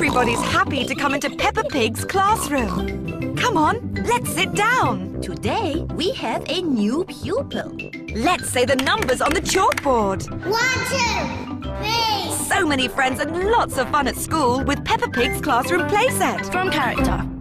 Everybody's happy to come into Peppa Pig's classroom. Come on, let's sit down. Today, we have a new pupil. Let's say the numbers on the chalkboard. One, two, three. So many friends and lots of fun at school with Peppa Pig's classroom playset. From character.